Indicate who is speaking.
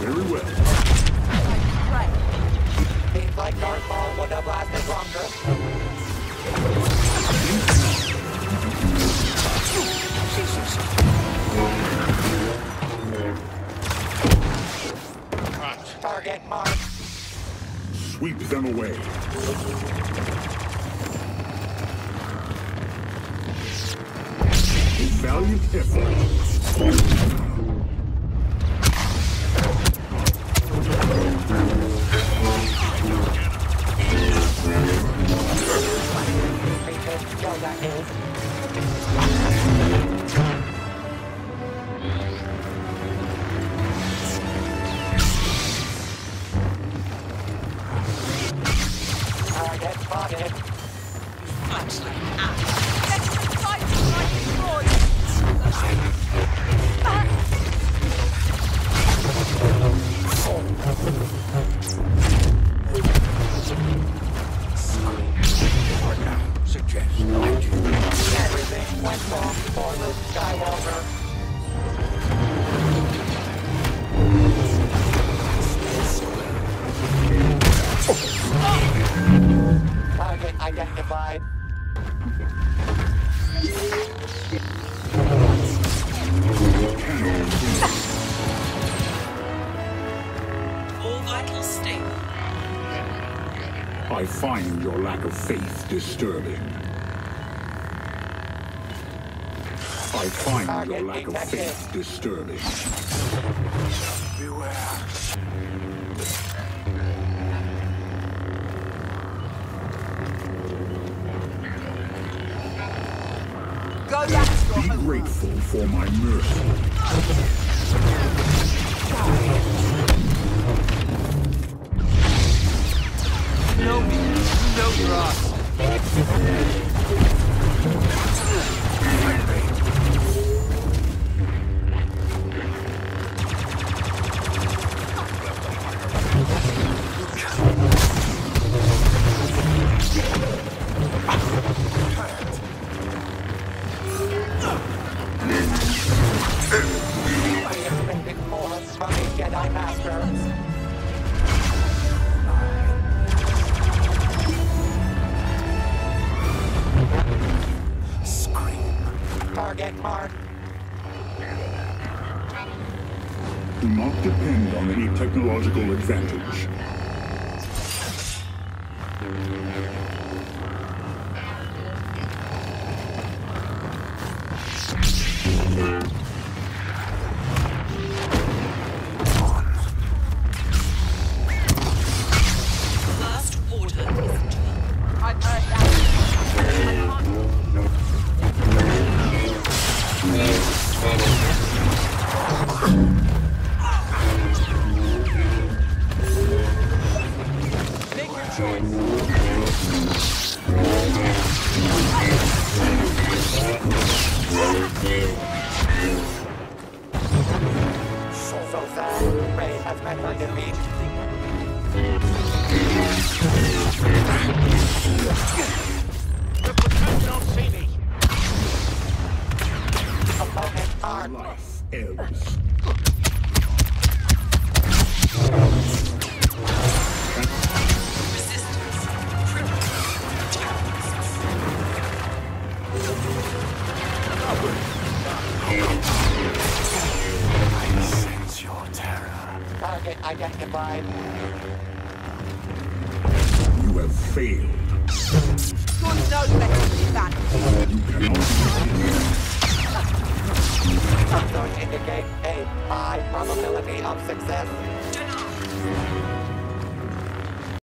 Speaker 1: Very well.
Speaker 2: Seems like would have lasted longer. Target.
Speaker 1: Sweep them away. A valiant effort.
Speaker 2: Target Target identified.
Speaker 3: All vitals stable.
Speaker 1: I find your lack of faith disturbing. I find your lack of faith disturbing. Be grateful for my mercy. Do not depend on any technological advantage.
Speaker 2: Rey has met her defeat. Opponent armed.
Speaker 1: Life ebbs.
Speaker 3: resistance. Criminals. Terrorists.
Speaker 2: Target identified.
Speaker 1: You have failed.
Speaker 4: One knows better than that.
Speaker 1: You cannot
Speaker 2: Some indicate a high probability of success.
Speaker 3: Denied.